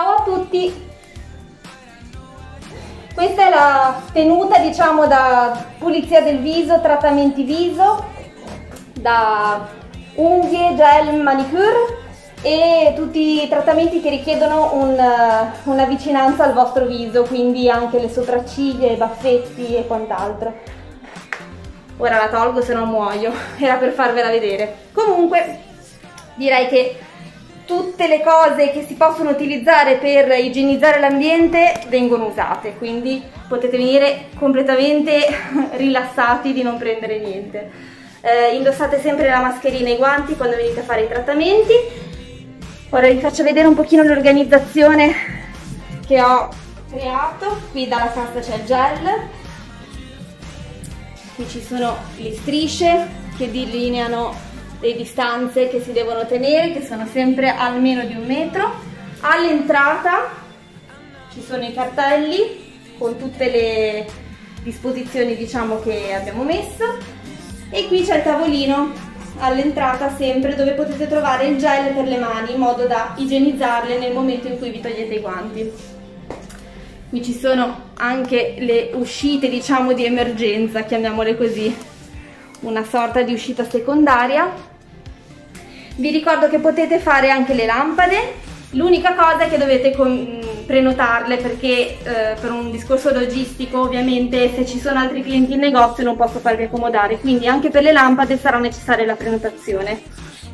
Ciao a tutti! Questa è la tenuta diciamo da pulizia del viso, trattamenti viso, da unghie, gel, manicure e tutti i trattamenti che richiedono un, una vicinanza al vostro viso, quindi anche le sopracciglia, i baffetti e quant'altro. Ora la tolgo se no muoio, era per farvela vedere. Comunque direi che tutte le cose che si possono utilizzare per igienizzare l'ambiente vengono usate, quindi potete venire completamente rilassati di non prendere niente. Eh, indossate sempre la mascherina e i guanti quando venite a fare i trattamenti. Ora vi faccio vedere un pochino l'organizzazione che ho creato. Qui dalla cassa c'è il gel, qui ci sono le strisce che delineano le distanze che si devono tenere, che sono sempre almeno di un metro. All'entrata ci sono i cartelli con tutte le disposizioni diciamo che abbiamo messo e qui c'è il tavolino all'entrata sempre dove potete trovare il gel per le mani in modo da igienizzarle nel momento in cui vi togliete i guanti. Qui ci sono anche le uscite diciamo di emergenza, chiamiamole così, una sorta di uscita secondaria vi ricordo che potete fare anche le lampade, l'unica cosa è che dovete prenotarle perché eh, per un discorso logistico ovviamente se ci sono altri clienti in negozio non posso farvi accomodare, quindi anche per le lampade sarà necessaria la prenotazione.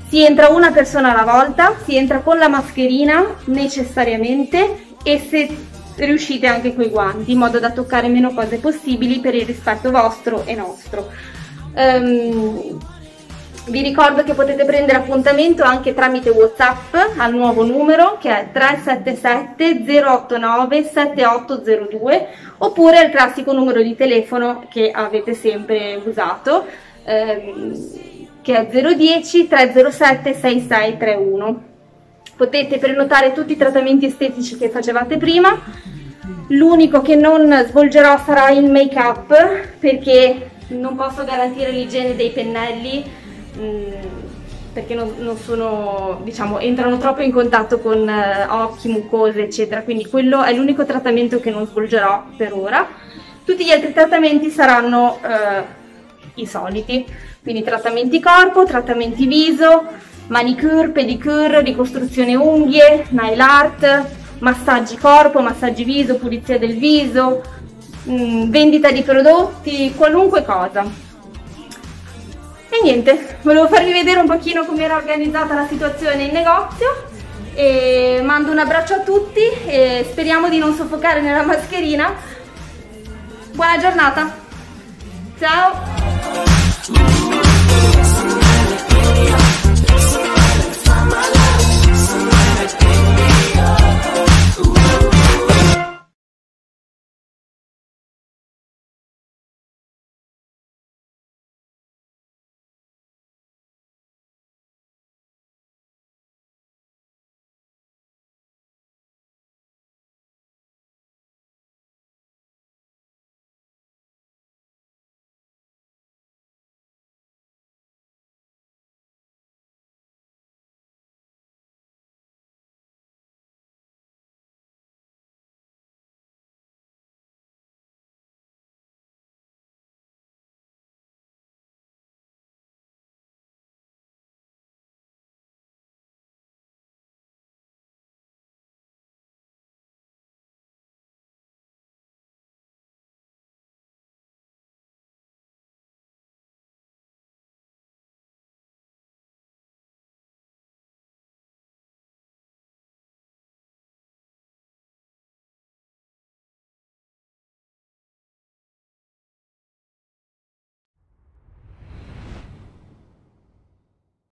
Si entra una persona alla volta, si entra con la mascherina necessariamente e se riuscite anche con i guanti in modo da toccare meno cose possibili per il rispetto vostro e nostro. Um, vi ricordo che potete prendere appuntamento anche tramite Whatsapp al nuovo numero che è 377 089 7802 oppure al classico numero di telefono che avete sempre usato ehm, che è 010 307 6631. Potete prenotare tutti i trattamenti estetici che facevate prima. L'unico che non svolgerò sarà il make up perché non posso garantire l'igiene dei pennelli perché non, non, sono, diciamo, entrano troppo in contatto con eh, occhi, mucose, eccetera, quindi quello è l'unico trattamento che non svolgerò per ora. Tutti gli altri trattamenti saranno eh, i soliti, quindi trattamenti corpo, trattamenti viso, manicure, pedicure, ricostruzione unghie, nail art, massaggi corpo, massaggi viso, pulizia del viso, mh, mm, vendita di prodotti, qualunque cosa. Niente, volevo farvi vedere un pochino come era organizzata la situazione in negozio e mando un abbraccio a tutti e speriamo di non soffocare nella mascherina. Buona giornata! Ciao!